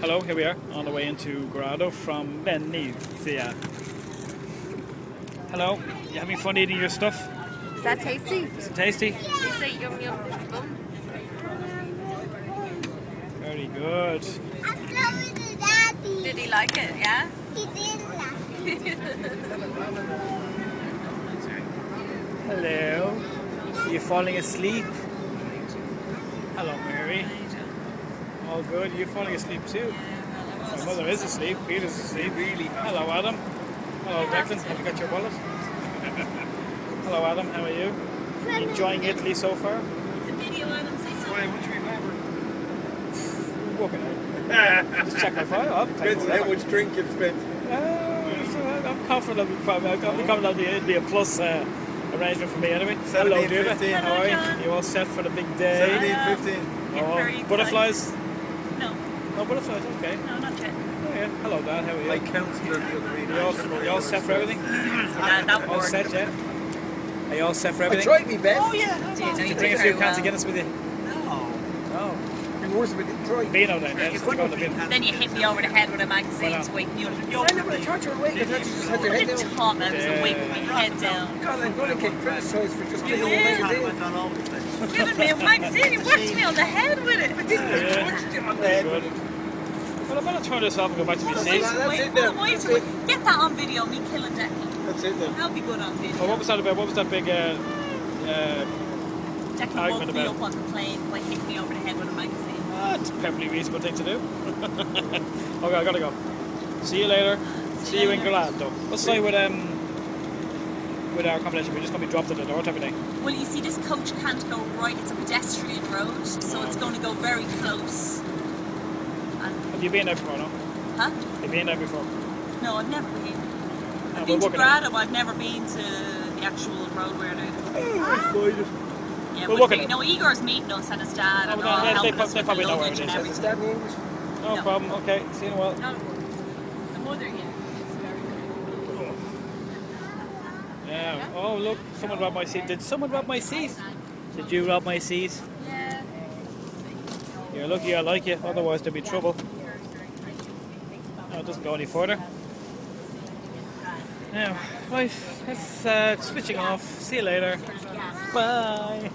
Hello, here we are on the way into Grado from Venezia. Hello, you having fun eating your stuff? Is that tasty? Is it tasty? Is it yum yum yum? Very good. I love with daddy. Did he like it? Yeah. He did like it. Hello. Are you falling asleep? Hello, Mary. All good. You're falling asleep too. My mother is asleep. Peter's asleep. Really? Hello, Adam. Hello, Declan. Have you got your wallet? Hello, Adam. How are you? Enjoying Italy so far? It's a video, Adam. Say something. which remember? Walking out. Just check my file. I'll take Depends on how much drink you've spent. Uh, I'm confident it'll be, probably- I'm confident it'll be, it'll be a plus uh, arrangement for me anyway. Hello, 17, Deirdre. 15. How are you? You all set for the big day? 17, 15. Getting Oh, very Oh, excited. butterflies? No, No butterflies, okay. no, not yet. Oh, yeah. Hello, Dad. How are you? My counselor the other week. you, all, you all set for everything? Yeah, that All set, yeah? Are you all set for I everything? tried me best. Oh yeah. Did, Did you bring a few cans of well. Guinness with you? Oh. No. No. It'd be worse if I didn't. Vino then, yeah. Just go on the vino. Then you hit me over the head with a magazine Why not? to wake me up. I never thought you were awake. I thought you just had your What head did down. Tom? I was Yeah. awake with my head down. God, I'm going to get criticised for just taking a Yeah. magazine. Giving me a magazine, you whacked me on the head with it. I didn't. I Yeah. touched you on the head. Good. Well, I'm going to turn this off and go back to my That's seat. That's it then. am I That's doing? it. Get that on video, me killing Declan. That's it then. That'll be good on video. Well, what was that about? What was that big uh, uh, Declan argument woke me about- up on the plane by hitting me over the head with a magazine. Ah, it's a perfectly reasonable thing to do. okay, I gotta go. See you later. See you in Grado. What's say with um with our accommodation? We're just gonna be dropped at the door type of thing. Well, you see, this coach can't go right. It's a pedestrian road, so it's going to go very close. And, Have you been there before? No. huh? Have you been there before? No, I've never been. No, I've we're been to working on Grado, I've never been to the actual road where they it. Yeah, We're but working you know, Igor's meeting us and his dad Oh, and well, all, they- they us they probably know where luggage it and is. Is that in English? No, No. problem. Okay. See you in a while. No, the mother, yeah. Yeah. Oh, look! Someone robbed my seat. Did someone rob my seat? Did you rob my seat? Yeah. You're lucky I like you. Otherwise, there'd be trouble. No, it doesn't go any further. Now, right, let's uh, switching off. See you later. Bye.